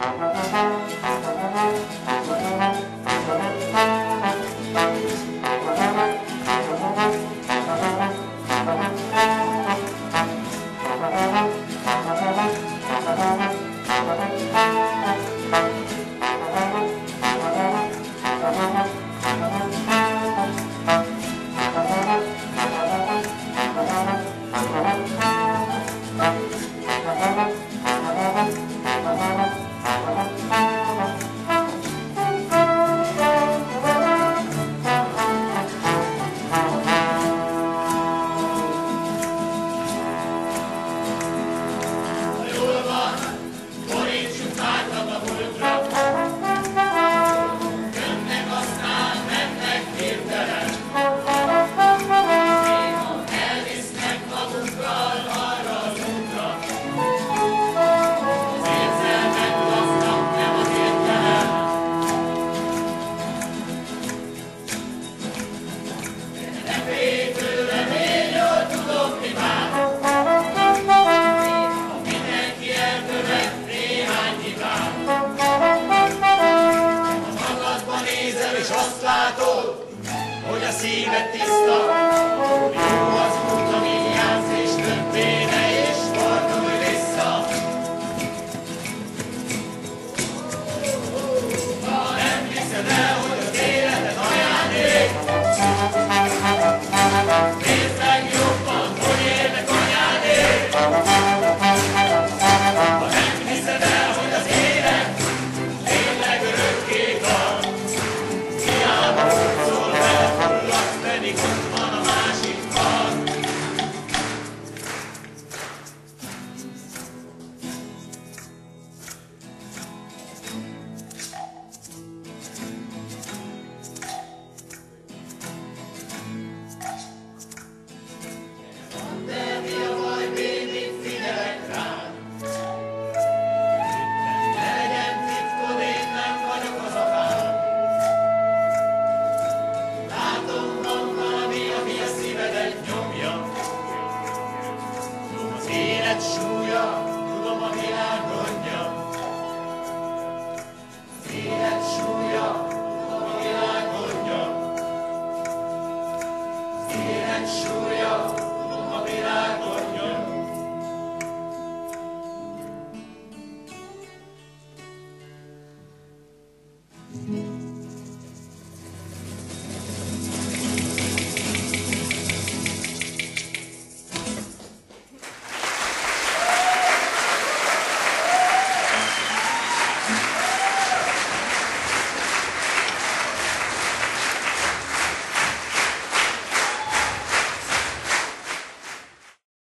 Thank you. És azt látod, hogy a szíved tiszta, jó az Hallelujah.